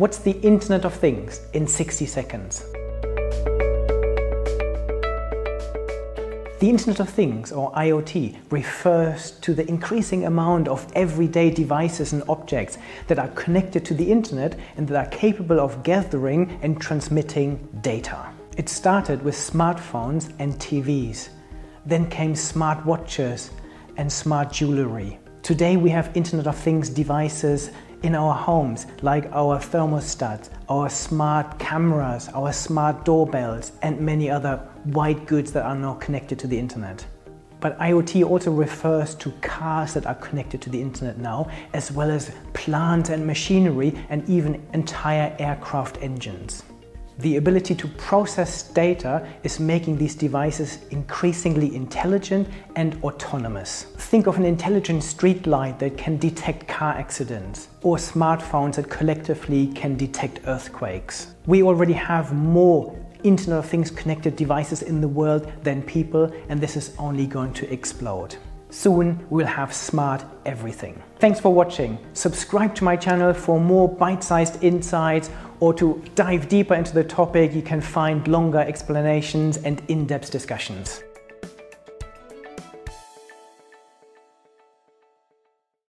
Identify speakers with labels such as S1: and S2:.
S1: What's the Internet of Things in 60 seconds? The Internet of Things, or IoT, refers to the increasing amount of everyday devices and objects that are connected to the Internet and that are capable of gathering and transmitting data. It started with smartphones and TVs. Then came smart watches and smart jewelry. Today we have Internet of Things devices in our homes, like our thermostats, our smart cameras, our smart doorbells, and many other white goods that are now connected to the internet. But IoT also refers to cars that are connected to the internet now, as well as plants and machinery, and even entire aircraft engines. The ability to process data is making these devices increasingly intelligent and autonomous. Think of an intelligent street light that can detect car accidents or smartphones that collectively can detect earthquakes. We already have more Internet of Things connected devices in the world than people and this is only going to explode. Soon we'll have smart everything. Thanks for watching. Subscribe to my channel for more bite-sized insights or to dive deeper into the topic you can find longer explanations and in-depth discussions.